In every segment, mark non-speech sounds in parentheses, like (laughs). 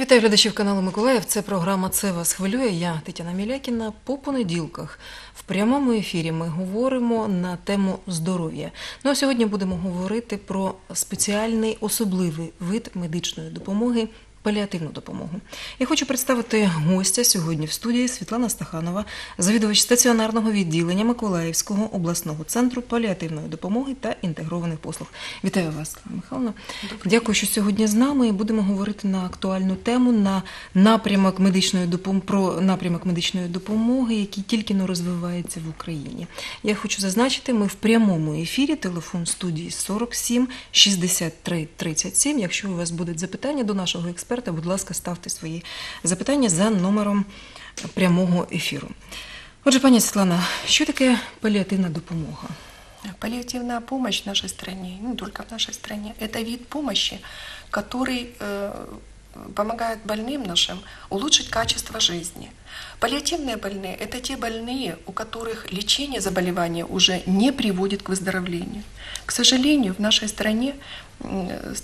вітаю глядачів каналу Миколаїв. Це програма Це вас хвилює. Я Тетяна Мілякіна. По понеділках в прямому ефірі ми говоримо на тему здоров'я. Ну а сьогодні будемо говорити про спеціальний особливий вид медичної допомоги. Паліативну допомогу. Я хочу представити гостя сьогодні в студії Світлана Стаханова, завідувач стаціонарного відділення Миколаївського обласного центру паліативної допомоги та інтегрованих послуг. Вітаю вас, Михайловна. Дякую, що сьогодні з нами. І Будемо говорити на актуальну тему на напрямок медичної допомоги про напрямок медичної допомоги, який тільки но розвивається в Україні. Я хочу зазначити, ми в прямому ефірі. Телефон студії 47 63 37. Якщо у вас будуть запитання до нашого експерта, будь ласка, ставте свої запитання за номером прямого ефіру. Отже, пані Світлана, що таке паліативна допомога? Паллиативная помощь в нашей стране, не только в нашей стране, это вид помощи, который э, помогает больным нашим улучшить качество жизни. Паллиативные больные – это те больные, у которых лечение заболевания уже не приводит к выздоровлению. К сожалению, в нашей стране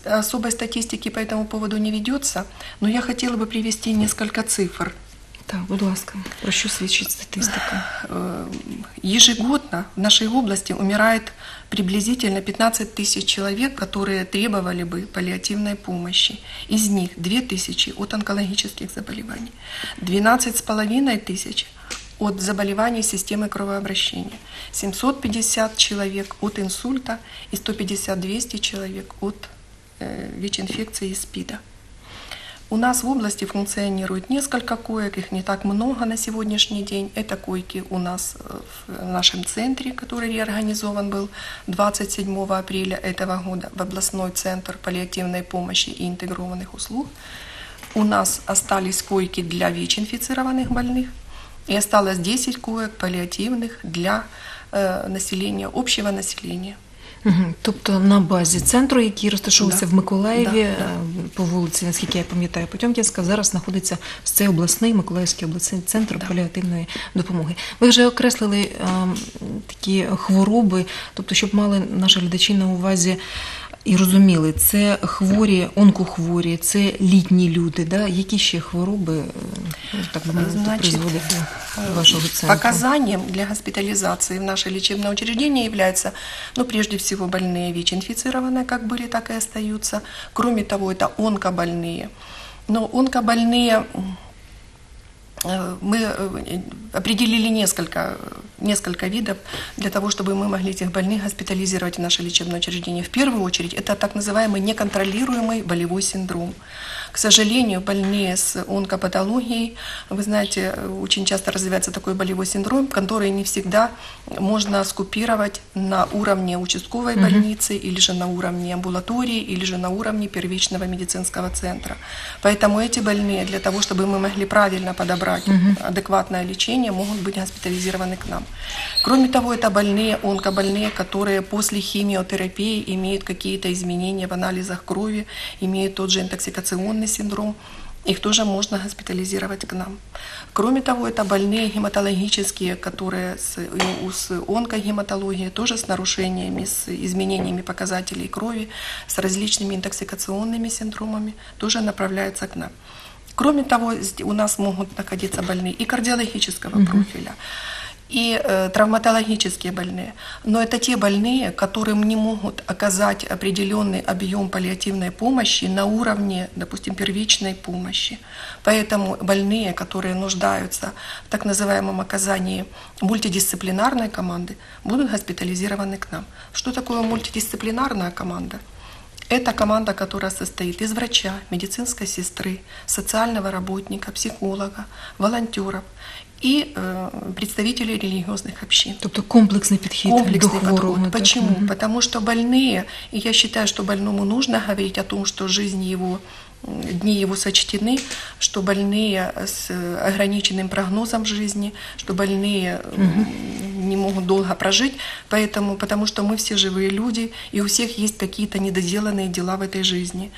особой статистики по этому поводу не ведется, но я хотела бы привести несколько цифр Так, будь ласка, про що свідчить статистика? Э, ежегодно в нашей области умирает приблизительно 15 тысяч человек, которые требовали бы паллиативной помощи. Из них 2 тысячи от онкологических заболеваний, 12,5 тысяч от заболеваний системы кровообращения, 750 человек от инсульта и 150-200 человек от э, ВИЧ-инфекции и СПИДа. У нас в области функционирует несколько коек, их не так много на сегодняшний день. Это койки у нас э, в нашем центре, который реорганизован был 27 апреля этого года в областной центр паллиативной помощи и интегрованных услуг. У нас остались койки для ВИЧ-инфицированных больных и осталось 10 коек паллиативных для э, населения, общего населения. Тобто на базі центру, який розташовувався Да. в Миколаєві Да, да. е, по вулиці, наскільки я пам'ятаю, Потьомкінська, зараз знаходиться цей обласний Миколаївський обласний центр Да. паліативної допомоги. Ви вже окреслили а, такі хвороби, тобто, щоб мали наші глядачі на увазі. І розуміли, це хворі, онкохворі, це літні люди. Да? Які ще хвороби, е, так би мовити, Значить, призводять до Э, вашого центру? Показанием для госпитализации в наше лечебное учреждение является, ну, прежде всего, больные ВИЧ-инфицированные, как были, так и остаются. Кроме того, это онкобольные. Но онкобольные э, мы э, определили несколько, несколько видов для того, чтобы мы могли этих больных госпитализировать в наше лечебное учреждение. В первую очередь, это так называемый неконтролируемый болевой синдром. К сожалению, больные с онкопатологией, вы знаете, очень часто развивается такой болевой синдром, который не всегда можно скупировать на уровне участковой больницы или же на уровне амбулатории или же на уровне первичного медицинского центра. Поэтому эти больные, для того, чтобы мы могли правильно подобрать адекватное лечение, могут быть госпитализированы к нам. Кроме того, это больные, онкобольные, которые после химиотерапии имеют какие-то изменения в анализах крови, имеют тот же интоксикационный синдром, их тоже можно госпитализировать к нам. Кроме того, это больные гематологические, которые с, с онкогематологией, тоже с нарушениями, с изменениями показателей крови, с различными интоксикационными синдромами, тоже направляются к нам. Кроме того, у нас могут находиться больные и кардиологического профиля, и э, травматологические больные. Но это те больные, которым не могут оказать определенный объем паллиативной помощи на уровне, допустим, первичной помощи. Поэтому больные, которые нуждаются в так называемом оказании мультидисциплинарной команды, будут госпитализированы к нам. Что такое мультидисциплинарная команда? Это команда, которая состоит из врача, медицинской сестры, социального работника, психолога, волонтеров и э, представителей религиозных общин. Тобто комплексний підхід Комплексный до подход. так? Почему? Мгм. Потому что больные, и я считаю, что больному нужно говорить о том, что жизнь его, дни его сочтены, что больные с ограниченным прогнозом жизни, что больные м, не смогут долго прожить, поэтому, потому что мы все живые люди, и у всех есть какие-то недоделанные дела в этой жизни.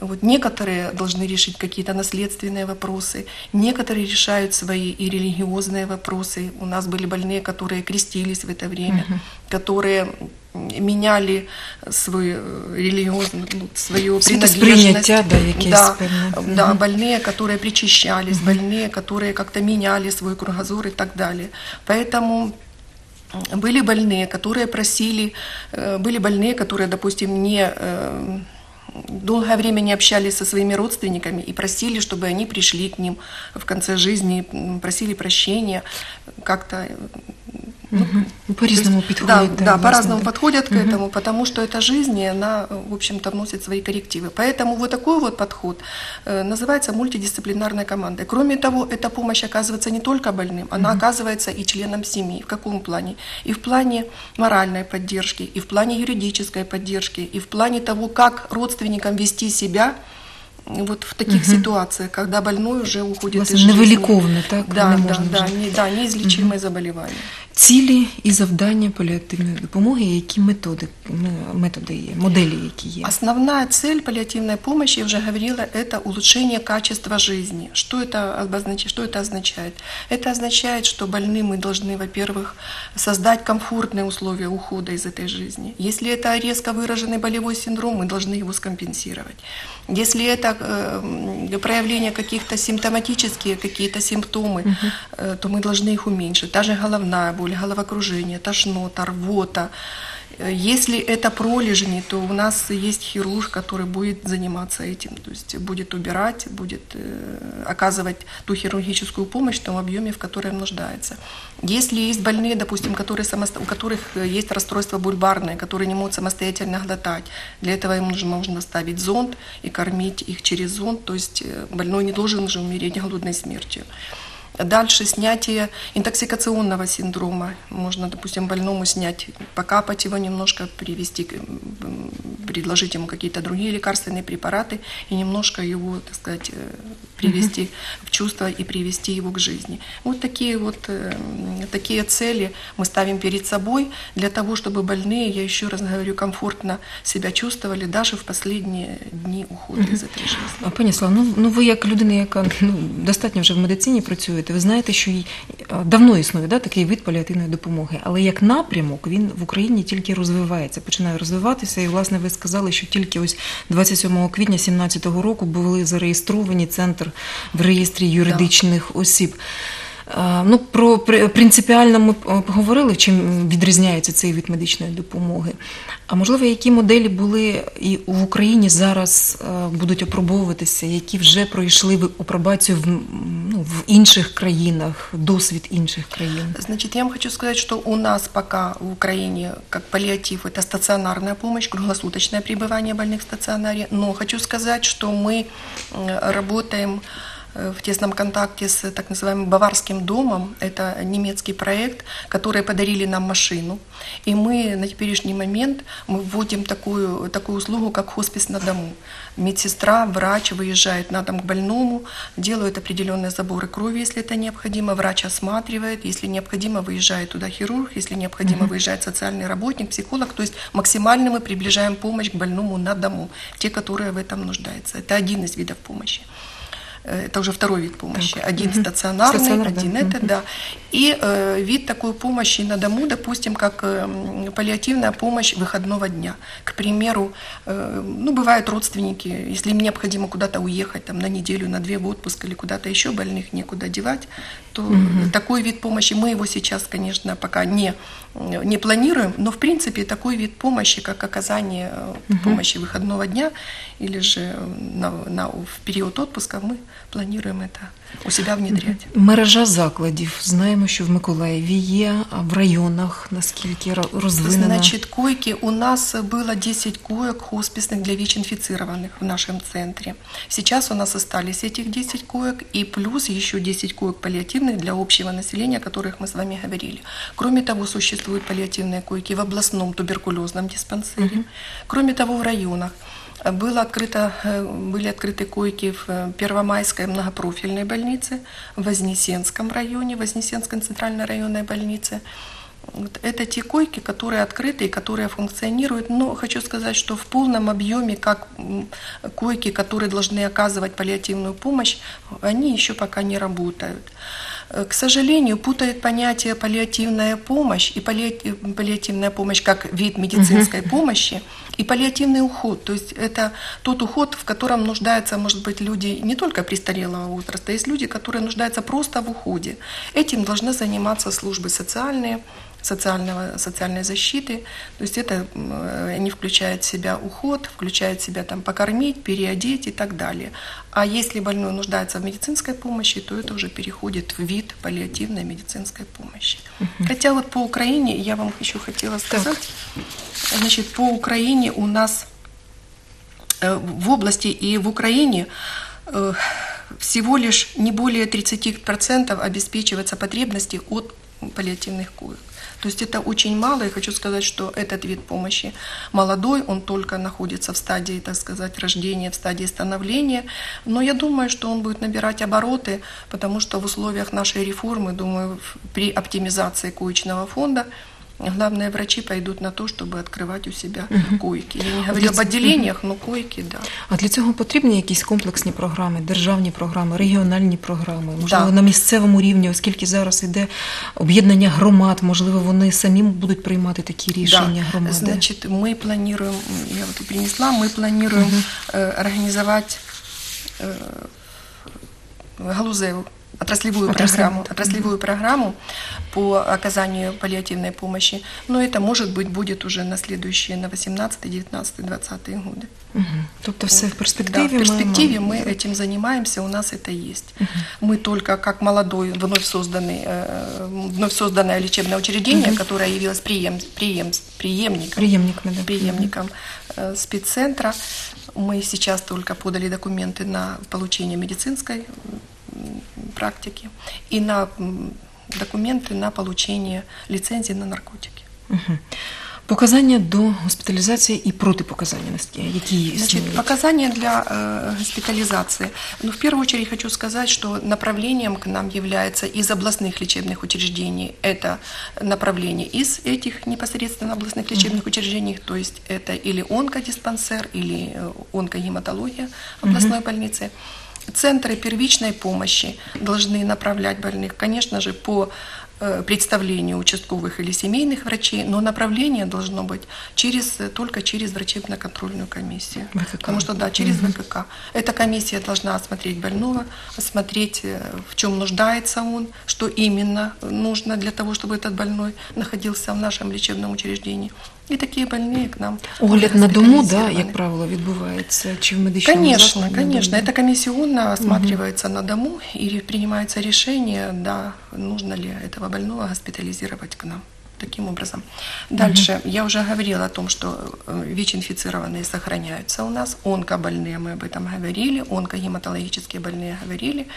Вот некоторые должны решить какие-то наследственные вопросы, некоторые решают свои и религиозные вопросы. У нас были больные, которые крестились в это время, которые меняли свою религиозную, ну, свою принадлежность. Світосприйняття, да, да, да, больные, которые причащались, больные, которые как-то меняли свой кругозор и так далее. Поэтому были больные, которые просили, э, были больные, которые, допустим, не э, долгое время не общались со своими родственниками и просили, чтобы они пришли к ним в конце жизни, просили прощения, как-то э, Мгм. По-різному то есть, підходять. Да, да, власне, по-разному так. подходят к Мгм. этому, потому что эта жизнь, и она, э, в общем-то, вносит свои коррективы. Поэтому вот такой вот подход э, называется мультидисциплинарной командой. Кроме того, эта помощь оказывается не только больным, она оказывается и членам семьи. В каком плане? И в плане моральной поддержки, и в плане юридической поддержки, и в плане того, как родственникам вести себя вот в таких ситуациях, когда больной уже уходит Власне, из жизни. невиліковне, так? Да, Не да, можна да, вже. не, да, неизлечимое заболевание. Цілі і завдання паліативної допомоги, які методи, м, методи є, моделі, які є. Основная цель паллиативной помощи, я уже говорила, это улучшение качества жизни. Что это, обознач- что это означает? Это означает, что больным мы должны, во-первых, создать комфортные условия ухода из этой жизни. Если это резко выраженный болевой синдром, мы должны его скомпенсировать. Если это э, проявление каких-то симптоматические какие-то симптомы, э, то мы должны их уменьшить. Та же головная боль, головокружение, тошнота, рвота. Э, Если это пролежни, то у нас есть хирург, который будет заниматься этим, то есть будет убирать, будет э, оказывать ту хирургическую помощь в том объеме, в котором нуждается. Если есть больные, допустим, которые самосто- у которых э, есть расстройство бульбарное, которые не могут самостоятельно глотать, для этого им нужно, можно ставить зонд и кормить их через зонд, то есть больной не должен же умереть голодной смертью. Дальше снятие интоксикационного синдрома. Можно, допустим, больному снять, покапать его немножко, привести, к- м, предложить ему какие-то другие лекарственные препараты и немножко его, так сказать, э, привести в чувство и привести его к жизни. Вот такие вот э, м, такие цели мы ставим перед собой для того, чтобы больные, я еще раз говорю, комфортно себя чувствовали даже в последние дни ухода из этой жизни. А, Пані Слава, ну, ну ви як людина, яка ну, достатньо вже в медицині працюєте, ви знаєте, що й давно існує да, такий вид паліативної допомоги, але як напрямок він в Україні тільки розвивається, починає розвиватися. І, власне, ви сказали, що тільки ось 27 квітня 2017 року були зареєстровані центр в реєстрі юридичних осіб. А, Ну, про при- принципіально ми е, поговорили, чим відрізняється цей вид медичної допомоги. А можливо, які моделі були і в Україні зараз е, будуть опробовуватися, які вже пройшли ви- апробацію в, м, ну, в інших країнах, досвід інших країн? Значит, я вам хочу сказать, что у нас пока в Украине как паллиатив это стационарная помощь, круглосуточное пребывание больных в стационаре. Но хочу сказать, что мы э, работаем э, в тесном контакте с так называемым Баварским домом. Это немецкий проект, который подарили нам машину. И мы на теперешний момент мы вводим такую, такую услугу, как хоспис на дому. Медсестра, врач выезжает на дом к больному, делают определенные заборы крови, если это необходимо. Врач осматривает, если необходимо, выезжает туда хирург, если необходимо, выезжает социальный работник, психолог. То есть максимально мы приближаем помощь к больному на дому, те, которые в этом нуждаются. Это один из видов помощи. Э, Это уже второй вид помощи. Так. Один Мгм. стационарный, Стационар, да. один это, Мгм. да. И э, вид такой помощи на дому, допустим, как э, паллиативная помощь выходного дня. К примеру, э, ну, бывают родственники, если им необходимо куда-то уехать там, на неделю, на две в отпуск или куда-то еще, больных некуда девать, то Мгм. такой вид помощи, мы его сейчас, конечно, пока не, не планируем, но в принципе такой вид помощи, как оказание Мгм. помощи выходного дня или же на, на- в период отпуска, мы планируем это у себя внедрять. Мережа закладів. Знаємо, що в Миколаєві є, а в районах наскільки ро- розвинена. Значит, койки у нас было 10 коек хосписных для ВИЧ-инфицированных в нашем центре. Сейчас у нас остались этих 10 коек и плюс еще 10 коек паллиативных для общего населения, о которых мы с вами говорили. Кроме того, существуют паллиативные койки в областном туберкулезном диспансере. Кроме того, в районах было открыто, э, были открыты койки в э, Первомайской многопрофильной больнице, в Вознесенском районе, Вознесенской центральной районной больнице. Вот Это те койки, которые открыты и которые функционируют. Но хочу сказать, что в полном объеме, как койки, которые должны оказывать паллиативную помощь, они еще пока не работают. Э, К сожалению, путают понятие паллиативная помощь и паллиати- паллиативная помощь как вид медицинской помощи и паллиативный уход. То есть это тот уход, в котором нуждаются, может быть, люди не только престарелого возраста, есть люди, которые нуждаются просто в уходе. Этим должны заниматься службы социальные, социального, социальной защиты. То есть это э, они включают в себя уход, включают в себя там покормить, переодеть и так далее. А если больной нуждается в медицинской помощи, то это уже переходит в вид паллиативной медицинской помощи. Хотя вот по Украине, я вам еще хотела сказать, значит, по Украине у нас э, в области и в Украине э, всего лишь не более 30% обеспечивается потребности от паллиативных коек. То есть это очень мало, и хочу сказать, что этот вид помощи молодой, он только находится в стадии, так сказать, рождения, в стадии становления, но я думаю, что он будет набирать обороты, потому что в условиях нашей реформы, думаю, при оптимизации коечного фонда, главные врачи пойдут на то, чтобы открывать у себя койки. Я не говорю об Для- отделениях, но койки, да. А для цього потрібні якісь комплексні програми, державні програми, регіональні програми, можливо, Да. на місцевому рівні, оскільки зараз іде об'єднання громад, можливо, вони самі будуть приймати такі рішення громади. Значит, мы планируем, я вот и принесла, мы планируем э, организовать э, галузевую отраслевую Отраслевую. программу, отраслевую программу по оказанию паллиативной помощи. Но это, может быть, будет уже на следующие, на 18, 19, 20 годы. Мгм. Тобто все в Да, перспективі. в перспективе маємо- мы этим занимаемся, у нас это есть. Мы только как молодой, вновь, созданный, э, вновь созданное лечебное учреждение, которое явилось преем, преем, преемником Приємниками, да. преемником э, спеццентра. Мы сейчас только подали документы на получение медицинской м, практики и на м, документы на получение лицензии на наркотики. Мгм. Показання до госпіталізації і протипоказання, наскільки- які Значит, існують. показания для э, госпитализации. Ну, в первую очередь хочу сказать, что направлением к нам является из областных лечебных учреждений. Это направление из этих непосредственно областных лечебных учреждений, то есть это или онкодиспансер, или э, онкогематология областной больницы. Центры первичной помощи должны направлять больных, конечно же, по э, представлению участковых или семейных врачей, но направление должно быть через, э, только через врачебно-контрольную комиссию. ВКК. Потому что, да, через ВКК. Эта комиссия должна осмотреть больного, осмотреть, э, в чем нуждается он, что именно нужно для того, чтобы этот больной находился в нашем лечебном учреждении И такие больные к нам Огляд на дому, да, госпитализированы. як правило, відбувається чи в медичному Конечно, закладі на конечно. дому? Это комиссионно осматривается на дому и принимается решение, да, нужно ли этого больного госпитализировать к нам. Таким образом. Дальше, я уже говорила о том, что э, ВИЧ-инфицированные сохраняются у нас, онкобольные мы об этом говорили, онкогематологические больные говорили,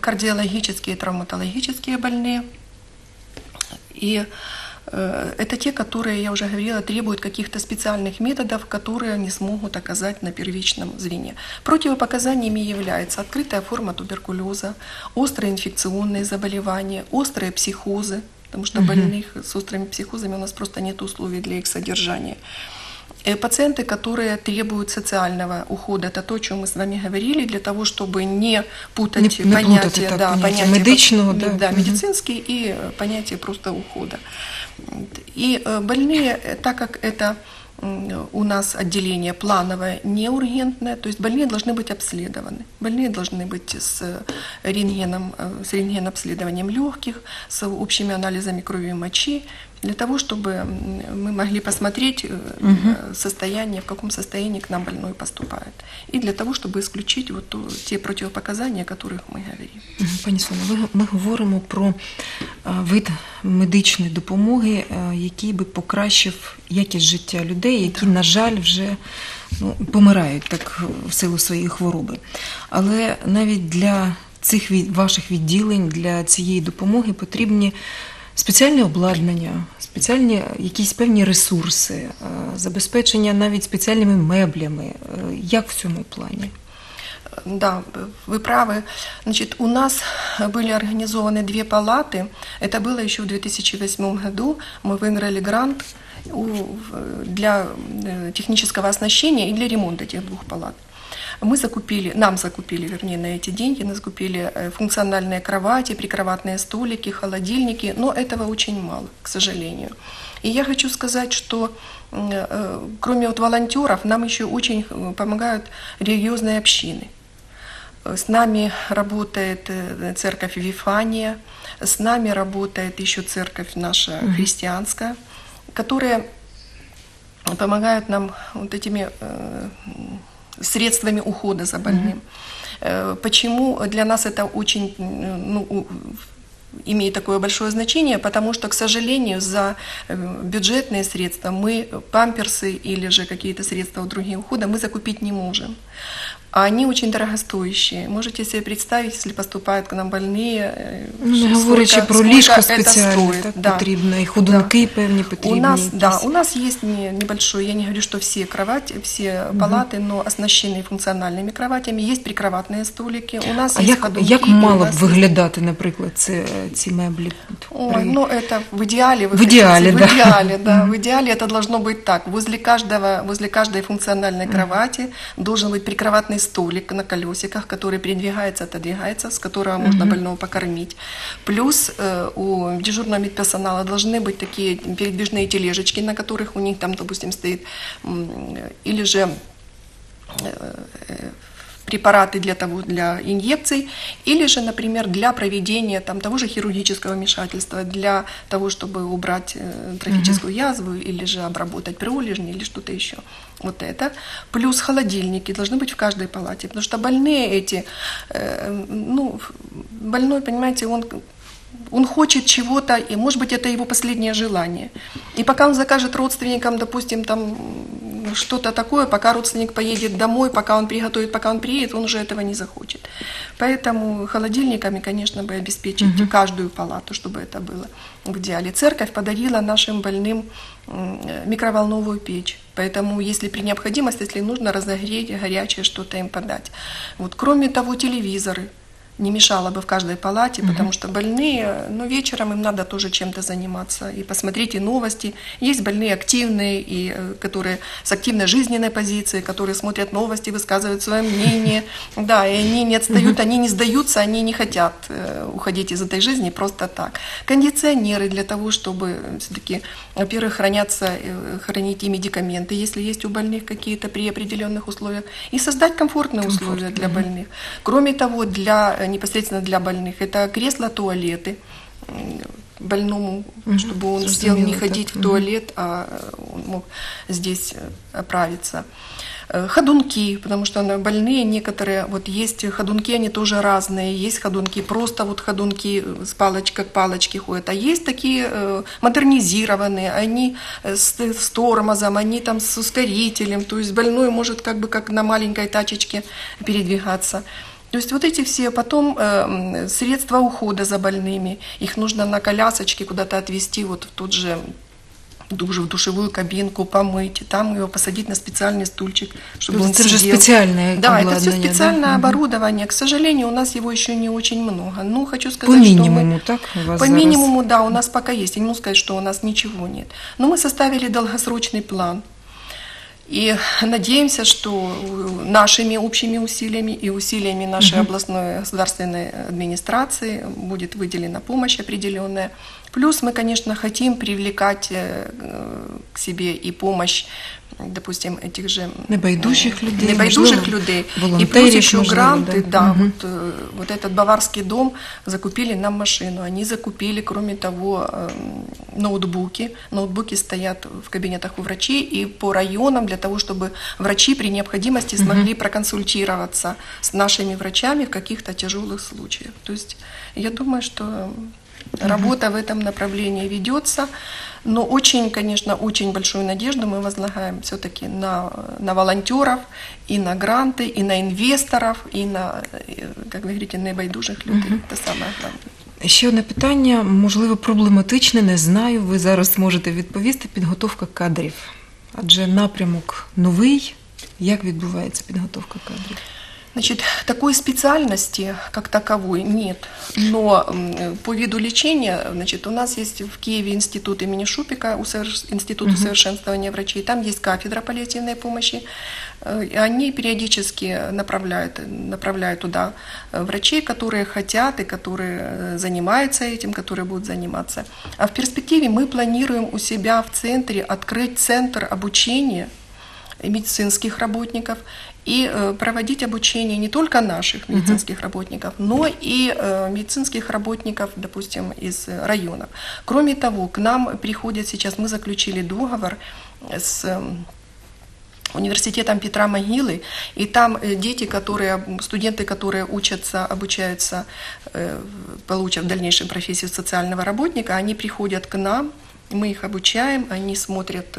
кардиологические, травматологические больные. И э, это те, которые, я уже говорила, требуют каких-то специальных методов, которые они смогут оказать на первичном звене. Противопоказаниями являются открытая форма туберкулеза, острые инфекционные заболевания, острые психозы, потому что больных с острыми психозами у нас просто нет условий для их содержания. Э, Пациенты, которые требуют социального ухода, это то, о чем мы с вами говорили, для того, чтобы не путать Не- не понятие, плутать, так, да, понятие медичного, да. да, Мгм. медицинский и э, понятие просто ухода. И э, больные, так как это у нас отделение плановое, не ургентное, то есть больные должны быть обследованы. Больные должны быть с рентгеном, с рентгенобследованием легких, с общими анализами крови и мочи, для того, чтобы м, мы могли посмотреть э, э, состояние, в каком состоянии к нам больной поступает. И для того, чтобы исключить вот то- те противопоказания, о которых мы говорим. Мгм. Пані Соня, ви- ми говоримо про е, вид медичної допомоги, е, який би покращив якість життя людей, які, на жаль, вже ну, помирають так в силу своєї хвороби. Але навіть для цих від- ваших відділень, для цієї допомоги потрібні спеціальне обладнання, спеціальні якісь певні ресурси, е, забезпечення навіть спеціальними меблями. Е, Як в цьому плані? Да, вы правы. Значит, у нас были организованы две палаты. Это было еще в 2008 году. Мы выиграли грант у- в- для э, технического оснащения и для ремонта этих двух палат. Мы закупили, нам закупили, вернее, на эти деньги, нас закупили э, функциональные кровати, прикроватные столики, холодильники, но этого очень мало, к сожалению. И я хочу сказать, что м, э, кроме вот волонтеров, нам еще очень э, помогают религиозные общины. Э, С нами работает э, церковь Вифания, с нами работает еще церковь наша христианская, которая помогают нам вот этими э, средствами ухода за больным. Э, Почему для нас это очень ну, у- имеет такое большое значение? Потому что, к сожалению, за э, бюджетные средства мы памперсы или же какие-то средства другие ухода мы закупить не можем. А они очень дорогостоящие. Можете себе представить, если поступают к нам больные, э, Ну, не сколько- говорячи про сколько ліжко это спеціальне, стоит. так Да. потрібно, і ходунки певні потрібні. У нас, да, якісь. у нас есть не- небольшой, я не говорю, что все кровати, все палаты, но оснащены функциональными кроватями. Есть прикроватные столики. У нас А есть як, ходунки, як и у мало б нас есть- виглядати, наприклад, ці, ці меблі? Ой, При- ну это в идеале. вы В идеале, хотите, да. В идеале, да. В идеале это должно быть так. Возле каждого, возле каждой функциональной кровати должен быть прикроватный столик на колесиках, который передвигается, отодвигается, с которого можно больного покормить. Плюс э, у дежурного медперсонала должны быть такие передвижные тележечки, на которых у них там, допустим, стоит или же препараты для того для инъекций или же, например, для проведения там того же хирургического вмешательства, для того, чтобы убрать э, трофическую язву или же обработать пролежни или что-то еще. Вот это. Плюс холодильники должны быть в каждой палате, потому что больные эти, э, ну, больной, понимаете, он он хочет чего-то, и, может быть, это его последнее желание. И пока он закажет родственникам, допустим, там что-то такое, пока родственник поедет домой, пока он приготовит, пока он приедет, он уже этого не захочет. Поэтому холодильниками, конечно, бы обеспечить каждую палату, чтобы это было в идеале. Церковь подарила нашим больным э, микроволновую печь. Поэтому, если при необходимости, если нужно разогреть горячее что-то им подать. Вот. Кроме того, телевизоры не мешало бы в каждой палате, потому что больные, ну, вечером им надо тоже чем-то заниматься. И посмотрите новости. Есть больные активные, и, э, которые с активной жизненной позицией, которые смотрят новости, высказывают свое мнение. (laughs) Да, и они не отстают, они не сдаются, они не хотят э, уходить из этой жизни просто так. Кондиционеры для того, чтобы все-таки, во-первых, хранятся, э, хранить и медикаменты, если есть у больных какие-то при определенных условиях, и создать комфортные условия для больных. Кроме того, для, э, непосредственно для больных, это кресла-туалеты м, больному, чтобы он сел не ходить так. в туалет, а э, он мог здесь э, оправиться. Э, Ходунки, потому что больные некоторые, вот есть ходунки, они тоже разные, есть ходунки, просто вот ходунки э, с палочкой к палочке ходят, а есть такие модернизированные, они с, с тормозом, они там с ускорителем, то есть больной может как бы как на маленькой тачечке передвигаться. То есть вот эти все, потом э, м, средства ухода за больными, их нужно на колясочке куда-то отвезти, вот в тот же душ, в душевую кабинку, помыть, там его посадить на специальный стульчик, чтобы Тобто он це вже сидел. спеціальне Да, это все обладнання, да? специальное Мгм. оборудование. К сожалению, у нас его еще не очень много. Ну, хочу По сказать, что мы... мінімуму, так? У вас По зараз? минимуму, да, у нас пока есть. Я не могу сказать, что у нас ничего нет. Но мы составили долгосрочный план. и надеемся, что нашими общими усилиями и усилиями нашей областной государственной администрации будет выделена помощь определенная. Плюс мы, конечно, хотим привлекать э, к себе и помощь, допустим, этих же Небайдужих людей, небайдужих людей. И плюс еще гранты, да. да, Мгм. вот, э, вот этот баварский дом закупили нам машину. Они закупили, кроме того, эм, ноутбуки. Ноутбуки стоят в кабинетах у врачей и по районам для того, чтобы врачи при необходимости смогли проконсультироваться с нашими врачами в каких-то тяжелых случаях. То есть я думаю, что работа в этом направлении ведется. Но очень, конечно, очень большую надежду мы возлагаем все-таки на, на волонтеров, и на гранты, и на инвесторов, и на, э, как вы говорите, небайдужих людей. Это самое главное. Ще одне питання, можливо, проблематичне, не знаю. Ви зараз можете відповісти. Підготовка кадрів. Адже напрямок новий. Як відбувається підготовка кадрів? Значит, такой специальности, как таковой, нет. Но по виду лечения, значит, у нас есть в Киеве институт имени Шупика, институт усовершенствования врачей. Там есть кафедра паллиативной помощи. Э, Они периодически направляют, направляют туда э, врачей, которые хотят и которые э, занимаются этим, которые будут заниматься. А в перспективе мы планируем у себя в центре открыть центр обучения медицинских работников и э, проводить обучение не только наших медицинских работников, но и э, медицинских работников, допустим, из э, районов. Кроме того, к нам приходят сейчас, мы заключили договор с университетом Петра Могилы, и там дети, которые, студенты, которые учатся, обучаются, получат в дальнейшем профессию социального работника, они приходят к нам, мы их обучаем, они смотрят,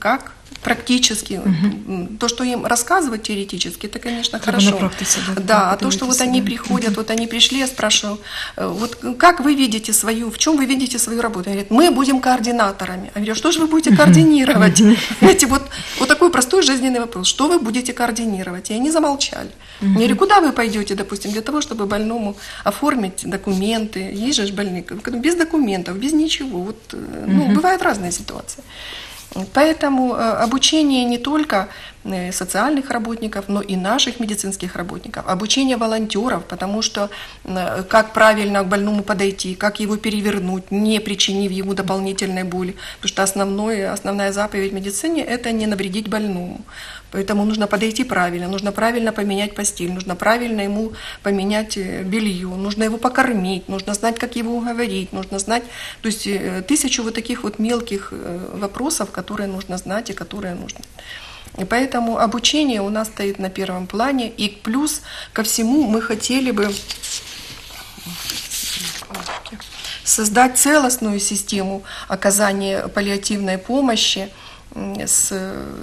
как практически, м, то, что им рассказывать теоретически, это, конечно, Треба хорошо. на практиці, да, да, а то, что вот они приходят, вот они пришли, я спрашиваю, э, вот как вы видите свою, в чем вы видите свою работу? Они говорят, мы будем координаторами. Я говорю, что же вы будете координировать? Знаете, вот, вот такой простой жизненный вопрос, что вы будете координировать? И они замолчали. Я говорю, куда вы пойдете, допустим, для того, чтобы больному оформить документы? Есть же больные, без документов, без ничего. Вот, э, ну, бывают разные ситуации. Поэтому э, обучение не только э, социальных работников, но и наших медицинских работников, обучение волонтеров, потому что э, как правильно к больному подойти, как его перевернуть, не причинив ему дополнительной боли. Потому что основное, основная заповедь в медицине – это не навредить больному. Поэтому нужно подойти правильно, нужно правильно поменять постель, нужно правильно ему поменять э, белье, нужно его покормить, нужно знать, как его уговорить, нужно знать, то есть э, тысячу вот таких вот мелких э, вопросов, которые нужно знать и которые нужно. И поэтому обучение у нас стоит на первом плане, и плюс ко всему мы хотели бы создать целостную систему оказания паллиативной помощи с,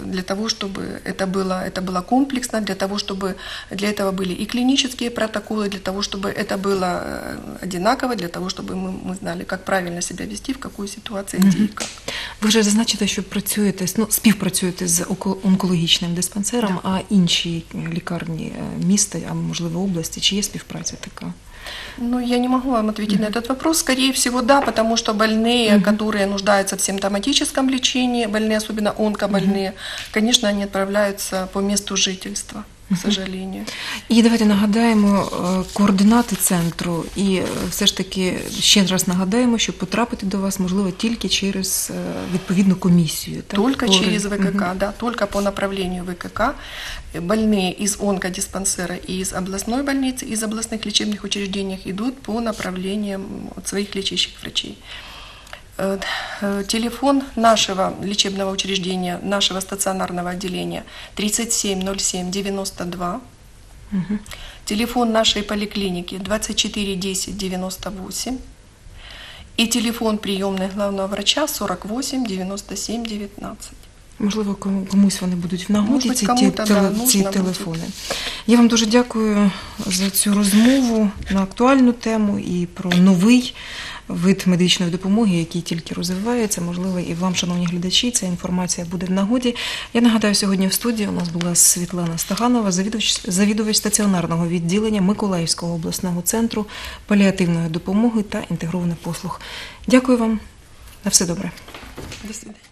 для того, чтобы это было, это было комплексно, для того, чтобы для этого были и клинические протоколы, для того, чтобы это было э, одинаково, для того, чтобы мы, мы знали, как правильно себя вести, в какой ситуации, где и как. Ви вже зазначите, що працюєте ну, співпрацюєте з око- онкологічним диспансером, а інші лікарні е, міста, а можливо області, чи є співпраця така? Ну, я не могу вам ответить на этот вопрос. Скорее всего, да, потому что больные, которые нуждаются в симптоматическом лечении, больные, особенно онкобольные, конечно, они отправляются по месту жительства, к сожалению. І давайте нагадаємо е, координати центру, і е, все ж таки ще раз нагадаємо, що потрапити до вас можливо тільки через е, відповідну комісію. так? Только По- через Мгм. ВКК, да, только по направлению ВКК. Больные из онкодиспансера и из областной больницы, из областных лечебных учреждений идут по направлениям от своих лечащих врачей. Э, э, Телефон нашего лечебного учреждения, нашего стационарного отделения 3707 92. Мгм. Телефон нашей поликлиники 24 10 98. И телефон приемной главного врача 48 97 19. Можливо, кому- комусь вони будуть в нагоді, Можливо, ці, ті, кому-то, теле- да, ці нужно телефони. Я вам дуже дякую за цю розмову на актуальну тему і про новий Вид медичної допомоги, який тільки розвивається. Можливо, і вам, шановні глядачі, ця інформація буде в нагоді. Я нагадаю, сьогодні в студії у нас була Світлана Стаганова, завідувач, завідувач стаціонарного відділення Миколаївського обласного центру паліативної допомоги та інтегрованих послуг. Дякую вам. На все добре. До свидания.